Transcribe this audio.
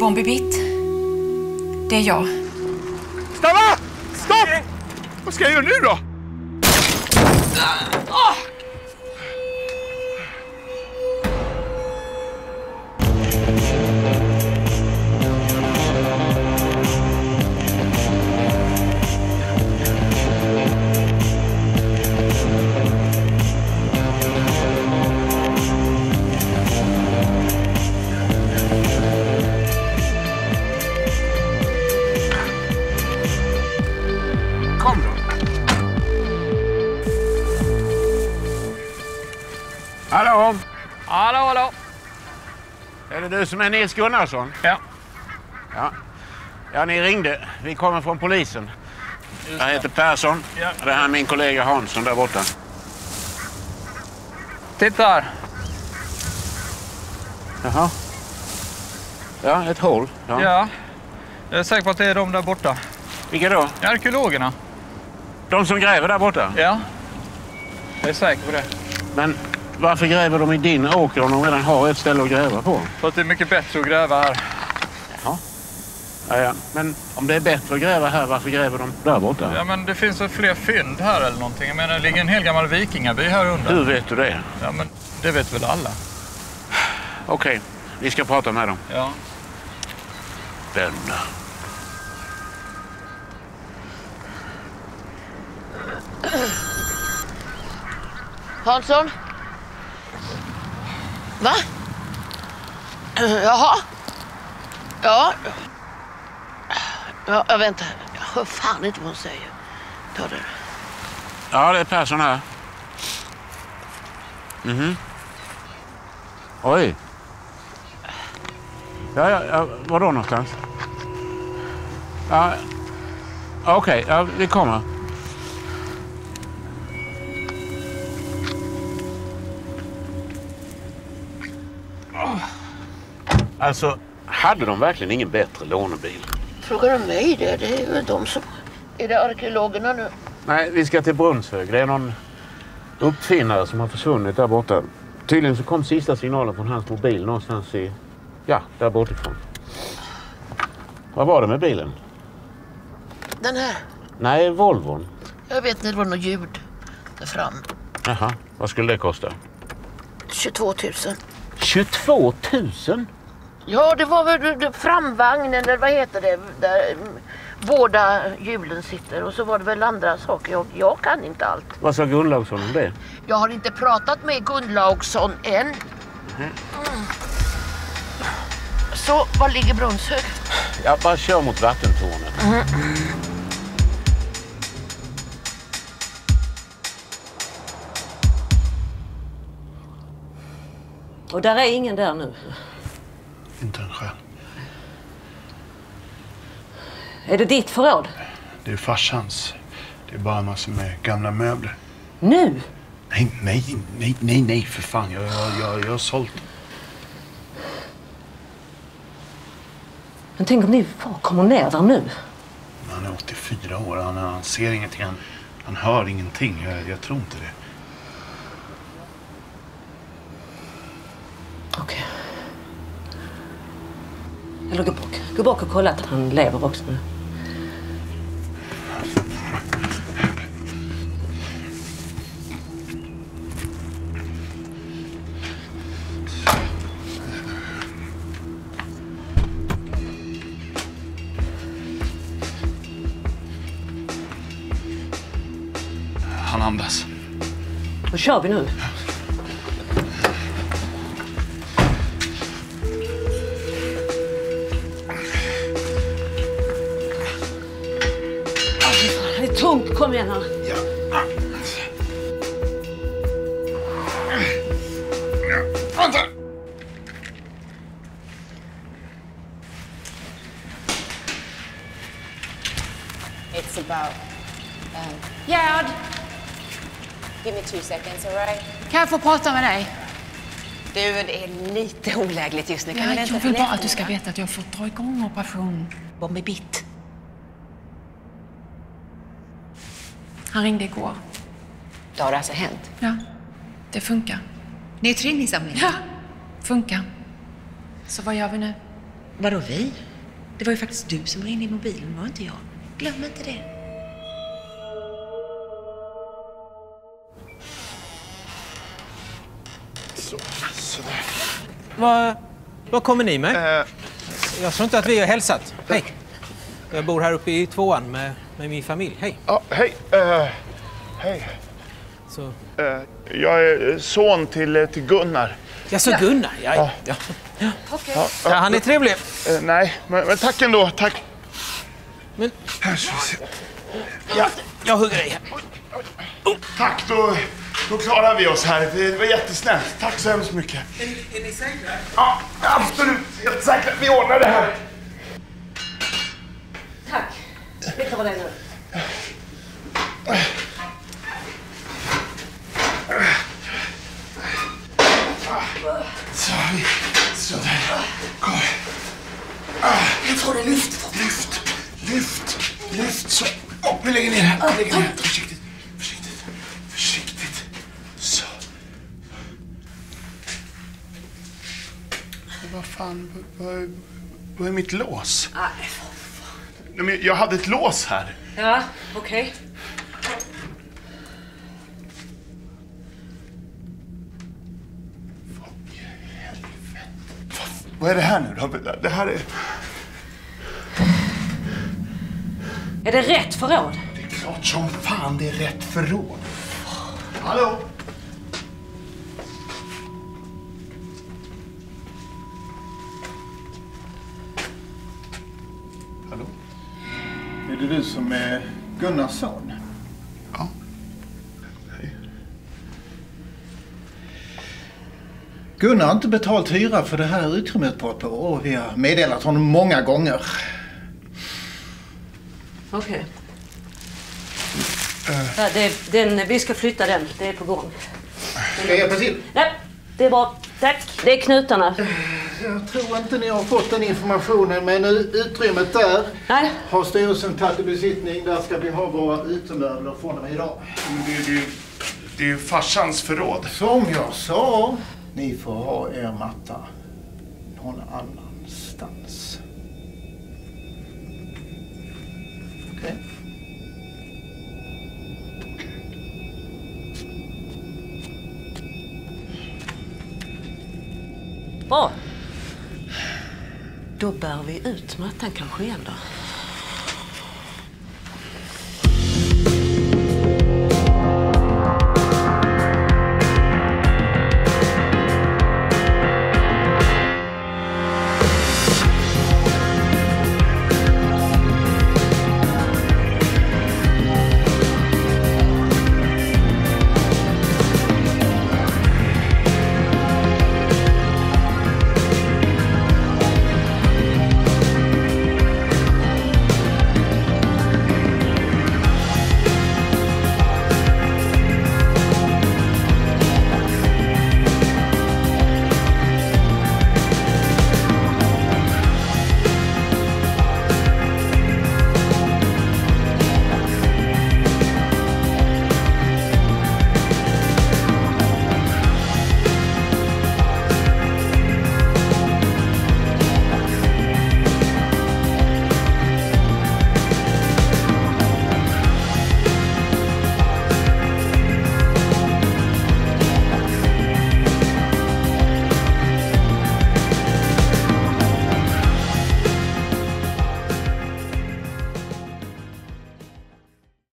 Bombi Bitt. Det är jag. Stanna! Stopp! Vad ska jag göra nu då? Kom Hallå? Hallå, hallå. Är det du som är Nils Gunnarsson? Ja. Ja. Ja, ni ringde. Vi kommer från polisen. Jag heter Persson. Ja. Det här är min kollega Hansson där borta. Titta här. Jaha. Ja, ett hål. Ja. Ja. Jag är säker på att det är de där borta. Vilka då? Arkeologerna. De som gräver där borta? Ja. Jag är säker på det. Men varför gräver de i din åker om de redan har ett ställe att gräva på? För att det är mycket bättre att gräva här. Ja, ja. Men om det är bättre att gräva här, varför gräver de där borta? Ja, men det finns väl fler fynd här eller någonting. Jag menar, det ligger en hel gammal vikingaby här under. Hur vet du det? Ja, men det vet väl alla? Okej, vi ska prata med dem. Ja. Vänner. Hansson? Va? Jaha? Ja. Ja, jag väntar. Jag hör fan inte vad hon säger. Ta det. Ja, det är Persson här. Mhm. Oj. Ja, ja, ja, var då någonstans? Ja, okej, ja, vi kommer. Alltså, hade de verkligen ingen bättre lånebil? Frågar du mig det? Det är väl de som... Är det arkeologerna nu? Nej, vi ska till Brunnshög. Det är någon uppfinnare som har försvunnit där borta. Tydligen så kom sista signalen från hans mobil någonstans i... Ja, där bortifrån. Vad var det med bilen? Den här. Nej, Volvon. Jag vet inte, det var något ljud där fram. Jaha, vad skulle det kosta? 22 000. 22 000? Ja, det var väl framvagnen, eller vad heter det, där mm, båda hjulen sitter. Och så var det väl andra saker. Jag, jag kan inte allt. Vad sa Gunnlaugsson om det? Jag har inte pratat med Gunnlaugsson än. Mm. Så, var ligger Brunnshög? Jag bara kör mot vattentornet. Och där är ingen där nu. Inte en själ. Är det ditt förråd? Det är farsans. Det är bara massor med gamla möbler. Nu? Nej, nej, nej, nej, nej för fan. Jag, jag, jag, jag har sålt. Men tänk om ni bara kommer ner där nu? Han är 84 år. Han, han ser ingenting. Han, han hör ingenting. Jag, jag tror inte det. Eller gå bak. Gå bak och kolla att han lever också nu. Han andas. Då kör vi nu. Tungt. Kom igen här. Vänta! It's about... Um, Gerd! Give me two seconds, all right? Kan jag få prata med dig? Du, det är lite olägligt just nu. Kan Ja, jag vill bara att du ska veta att jag får dra igång operation Bombi Han ringde igår. Det har alltså hänt. Ja, det funkar. Neutrininsamling. Ja, funkar. Så vad gör vi nu? Vadå vi? Det var ju faktiskt du som ringde i mobilen, var inte jag. Glöm inte det. Vad, vad kommer ni med? Eh, Jag tror inte att vi har hälsat. Hej. Jag bor här uppe i tvåan med, med min familj. Hej. ja, hej. Eh, hej. Så, Eh, jag är son till, eh, till Gunnar. ja, så Gunnar. Ja, ja. Ja. Ja, Ja, han är trevlig. eh, nej, men, men tack ändå. Tack. Men Här ska vi se. ja, jag hugger dig här. Tack, då, då klarar vi oss här. Det var jättesnällt. Tack så hemskt mycket. Är, är ni säkra? Ja, absolut. Helt säkert. Vi ordnar det här. Tack. Tar det nu. Så, vi, så där. Kom. Jag får det lyft. Lyft, lyft, lyft. Så. Oh, vi lägger ner här. Vi lägger ner. Försiktigt, försiktigt, försiktigt. Så. Vad fan, vad är mitt lås? Nej, men jag hade ett lås här. Ja, okej. Vad är det här nu då? Det här är... Är det rätt förråd? Det är klart som fan det är rätt förråd. Hallå? Hallå? Det du som är Gunnars son? Ja. Hej. Gunnar har inte betalt hyra för det här utrymmet på ett år och vi har meddelat honom många gånger. Okej. Ja, det, den, vi ska flytta den. Det är på gång. Ska jag hjälpa till? Nej, det är bra. Tack. Det är knutarna. Jag tror inte ni har fått den informationen men utrymmet där Nej. har styrelsen tagit i besittning. Där ska vi ha våra utemöbler från och med idag. Men det, är- det, det är ju farsans förråd. Som jag sa, ni får ha er matta någon annanstans. Okej? Bra. Då bär vi ut mattan kanske igen då.